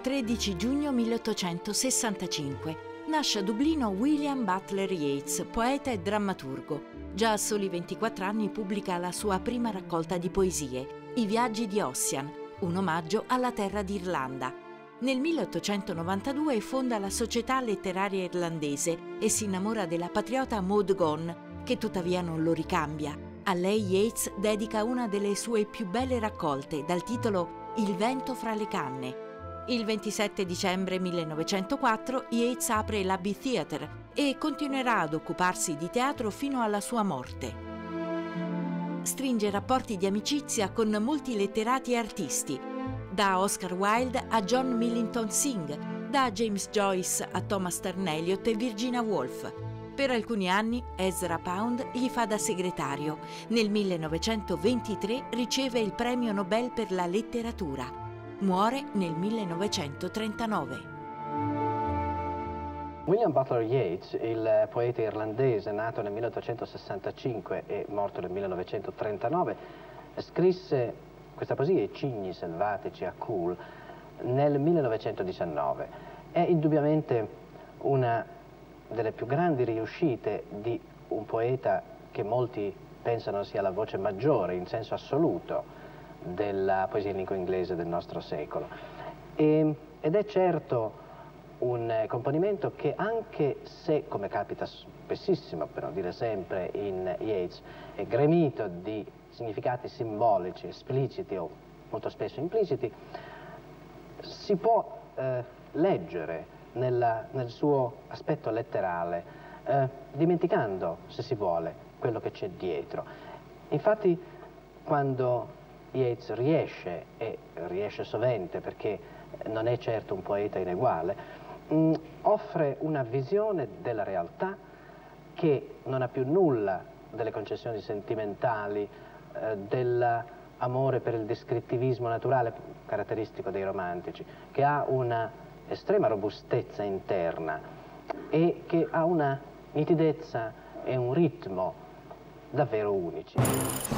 13 giugno 1865. Nasce a Dublino William Butler Yeats, poeta e drammaturgo. Già a soli 24 anni pubblica la sua prima raccolta di poesie, I viaggi di Ossian, un omaggio alla terra d'Irlanda. Nel 1892 fonda la Società Letteraria Irlandese e si innamora della patriota Maud Gonne, che tuttavia non lo ricambia. A lei Yeats dedica una delle sue più belle raccolte dal titolo Il vento fra le canne, il 27 dicembre 1904 Yates apre l'Abbey Theatre e continuerà ad occuparsi di teatro fino alla sua morte. Stringe rapporti di amicizia con molti letterati e artisti, da Oscar Wilde a John Millington Singh, da James Joyce a Thomas Stern e Virginia Woolf. Per alcuni anni Ezra Pound gli fa da segretario. Nel 1923 riceve il premio Nobel per la letteratura. Muore nel 1939. William Butler Yeats, il poeta irlandese nato nel 1865 e morto nel 1939, scrisse questa poesia, I cigni selvatici a Cool, nel 1919. È indubbiamente una delle più grandi riuscite di un poeta che molti pensano sia la voce maggiore in senso assoluto della poesia in lingua inglese del nostro secolo. E, ed è certo un componimento che anche se, come capita spessissimo, per non dire sempre, in Yeats, è gremito di significati simbolici, espliciti o molto spesso impliciti, si può eh, leggere nella, nel suo aspetto letterale, eh, dimenticando, se si vuole, quello che c'è dietro. Infatti, quando Yeats riesce, e riesce sovente perché non è certo un poeta ineguale, mh, mm, offre una visione della realtà che non ha più nulla delle concessioni sentimentali, eh, dell'amore per il descrittivismo naturale caratteristico dei romantici, che ha una estrema robustezza interna e che ha una nitidezza e un ritmo davvero unici.